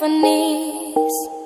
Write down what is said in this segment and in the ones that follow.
symphonies.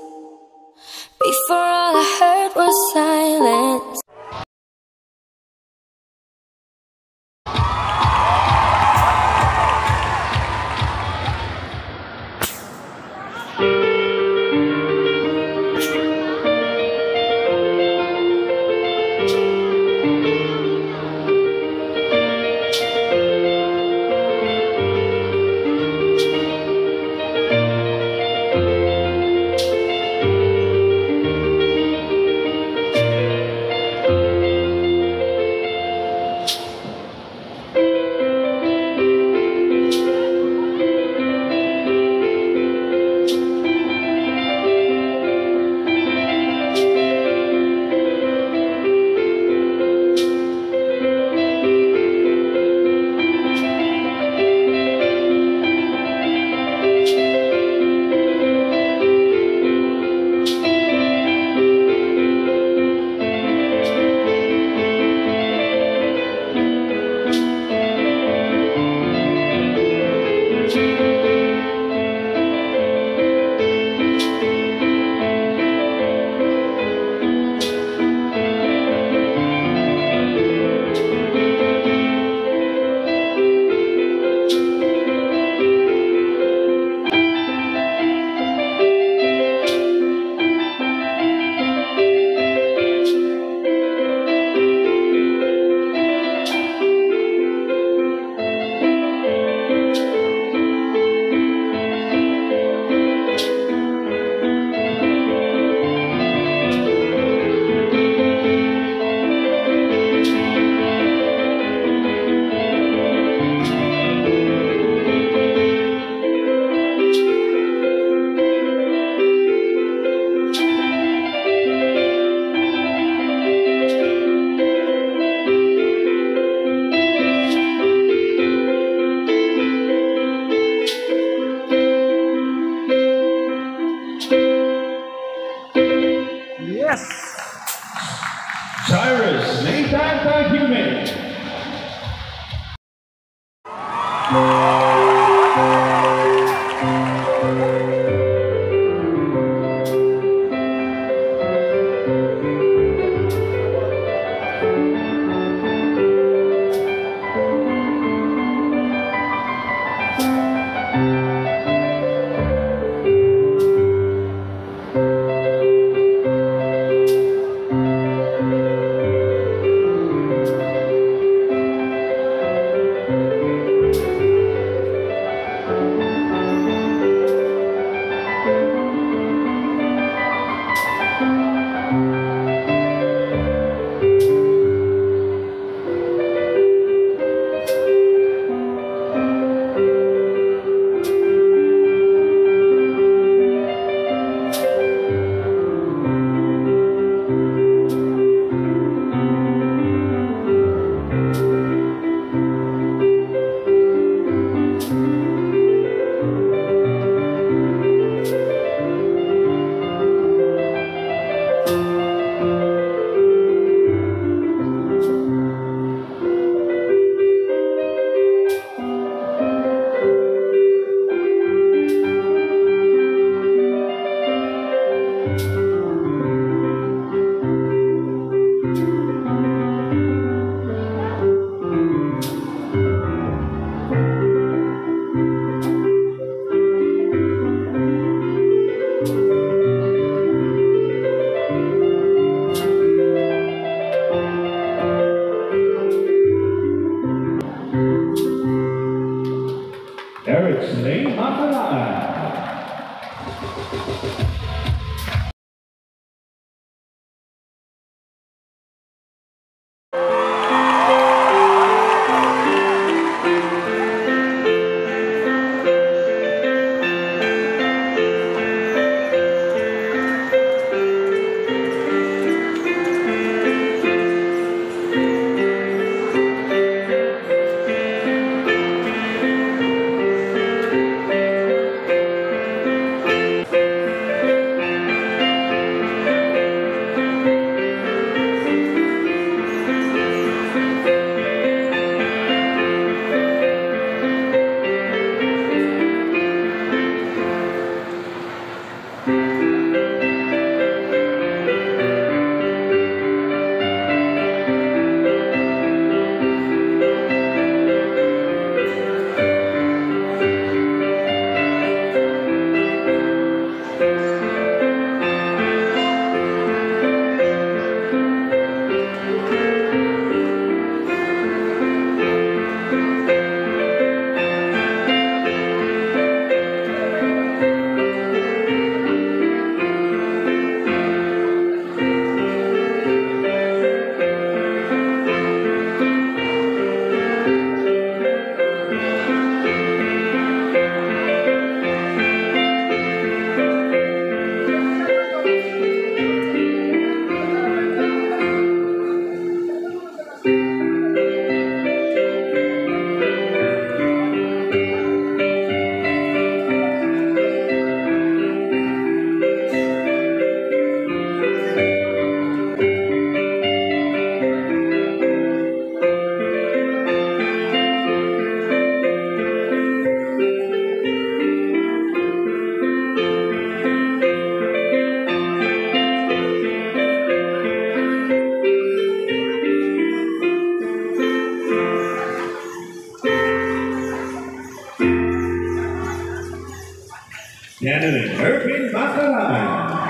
Canada, Irving.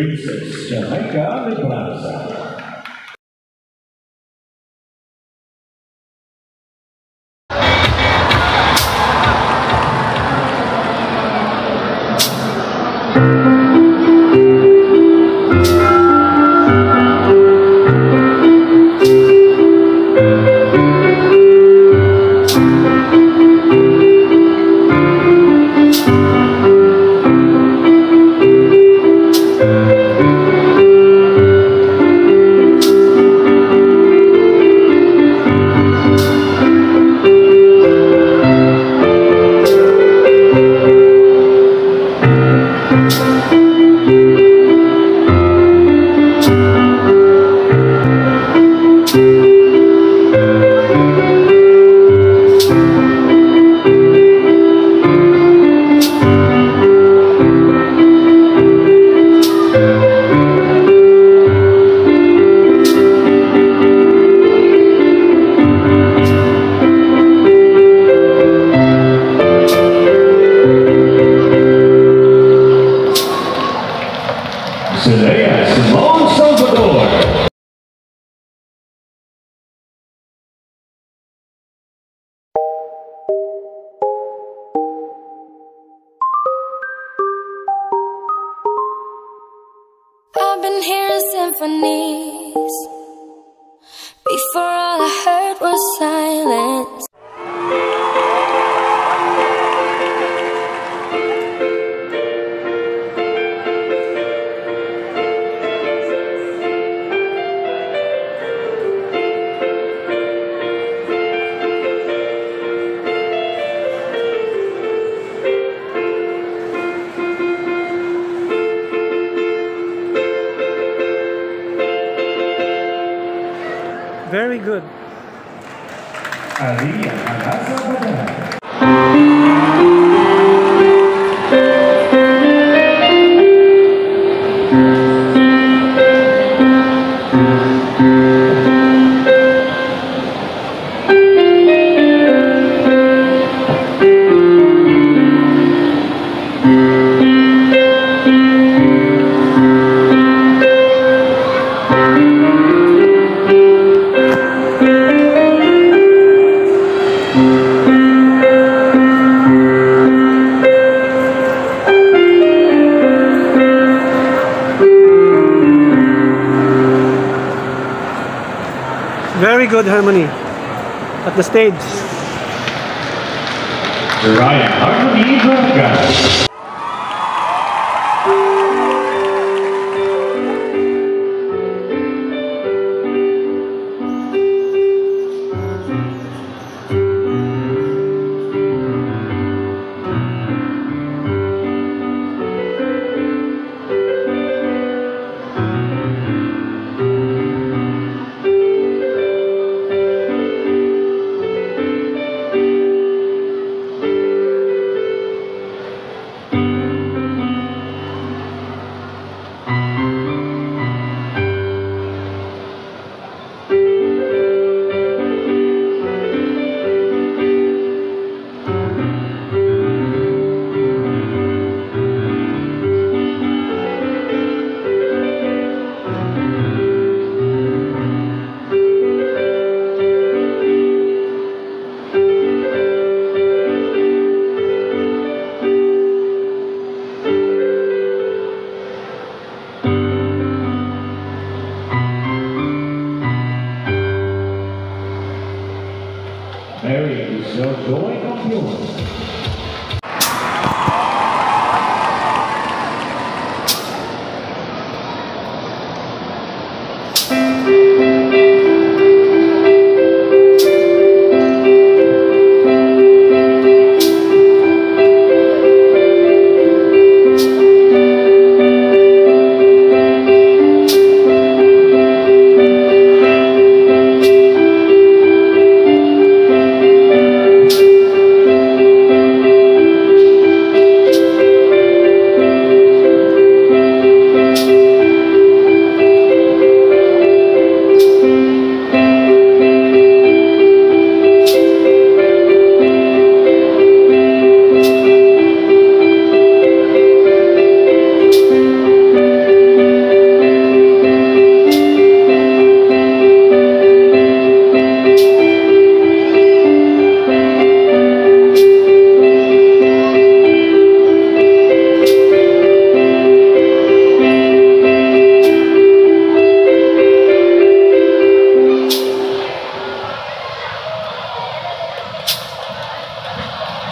Princess Jamaica de hearing Very good harmony at the stage. Ryan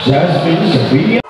Jasmine Sophia.